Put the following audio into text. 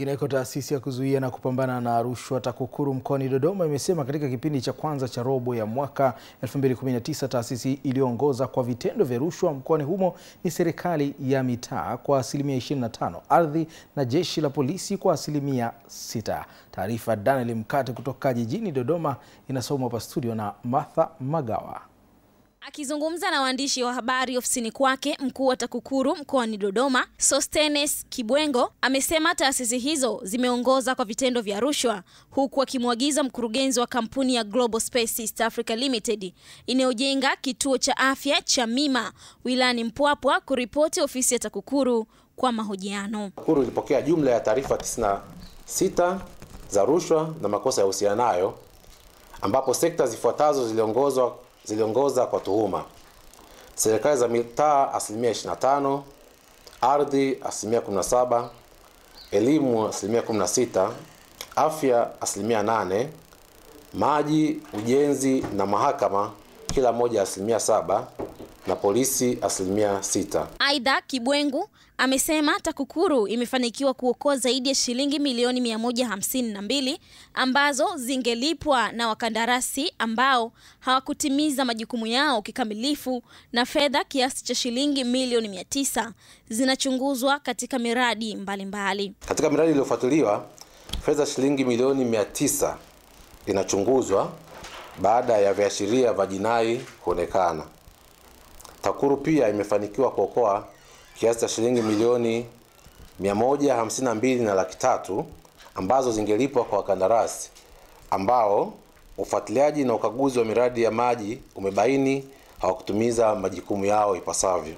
Kwingineko, taasisi ya kuzuia na kupambana na rushwa TAKUKURU mkoani Dodoma imesema katika kipindi cha kwanza cha robo ya mwaka 2019 taasisi iliyoongoza kwa vitendo vya rushwa mkoani humo ni serikali ya mitaa kwa asilimia 25, ardhi na jeshi la polisi kwa asilimia 6. Taarifa Daniel Mkate kutoka jijini Dodoma inasomwa hapa studio na Martha Magawa. Akizungumza na waandishi wa habari ofisini kwake, mkuu wa TAKUKURU mkoani Dodoma, Sostenes Kibwengo, amesema taasisi hizo zimeongoza kwa vitendo vya rushwa, huku akimwagiza mkurugenzi wa kampuni ya Global Space East Africa Limited inayojenga kituo cha afya cha Mima wilayani Mpwapwa kuripoti ofisi ya TAKUKURU kwa mahojiano. TAKUKURU ilipokea jumla ya taarifa 96 za rushwa na makosa yahusianayo, ambapo sekta zifuatazo ziliongozwa ziliongoza kwa tuhuma: serikali za mitaa asilimia 25, ardhi asilimia 17, elimu asilimia 16, afya asilimia 8, maji, ujenzi na mahakama kila moja asilimia saba na polisi asilimia sita. Aidha, Kibwengu amesema TAKUKURU imefanikiwa kuokoa zaidi ya shilingi milioni 152 ambazo zingelipwa na wakandarasi ambao hawakutimiza majukumu yao kikamilifu na fedha kiasi cha shilingi milioni 900 zinachunguzwa katika miradi mbalimbali mbali. Katika miradi iliyofuatiliwa fedha shilingi milioni 900 inachunguzwa baada ya viashiria vya jinai kuonekana. TAKUKURU pia imefanikiwa kuokoa kiasi cha shilingi milioni 152 na laki tatu ambazo zingelipwa kwa wakandarasi ambao ufuatiliaji na ukaguzi wa miradi ya maji umebaini hawakutumiza majukumu yao ipasavyo.